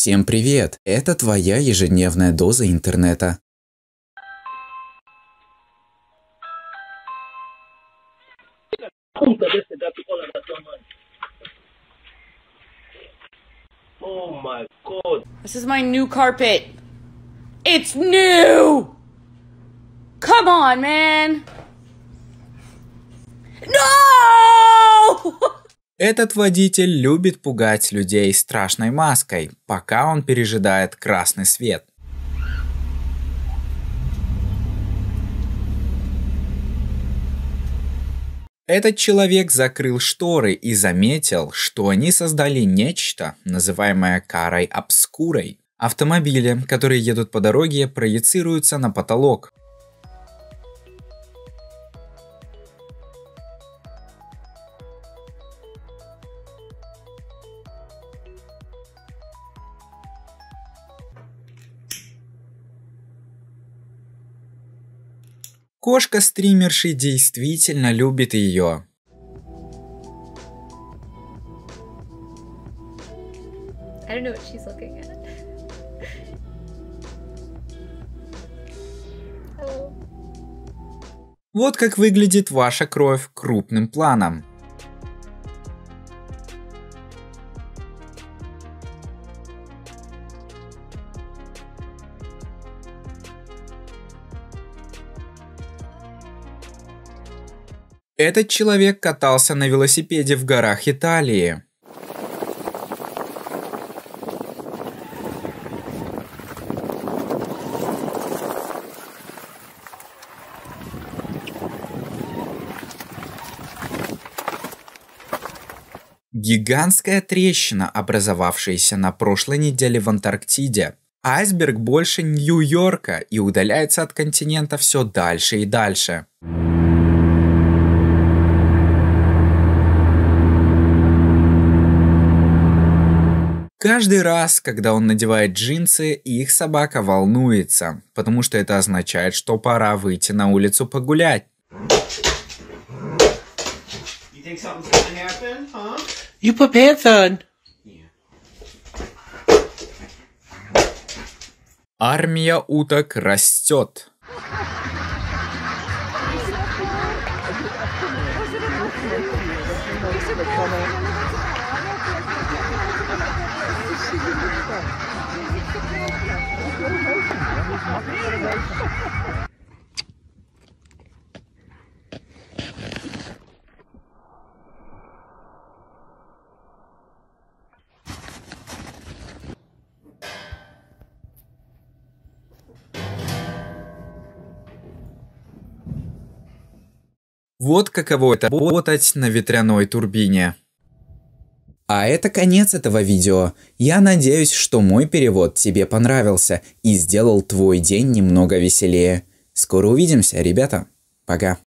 Всем привет! Это твоя ежедневная доза интернета. Oh. This is my new carpet. It's new! Come on, man! No! Этот водитель любит пугать людей страшной маской, пока он пережидает красный свет. Этот человек закрыл шторы и заметил, что они создали нечто, называемое карой обскурой. Автомобили, которые едут по дороге, проецируются на потолок. Кошка стримерши действительно любит ее. I don't know what she's looking at. oh. Вот как выглядит ваша кровь крупным планом. Этот человек катался на велосипеде в горах Италии. Гигантская трещина, образовавшаяся на прошлой неделе в Антарктиде. Айсберг больше Нью-Йорка и удаляется от континента все дальше и дальше. Каждый раз, когда он надевает джинсы, их собака волнуется, потому что это означает, что пора выйти на улицу погулять. Happen, huh? You put pants on. Армия уток растет. Вот каково это работать на ветряной турбине. А это конец этого видео. Я надеюсь, что мой перевод тебе понравился и сделал твой день немного веселее. Скоро увидимся, ребята. Пока.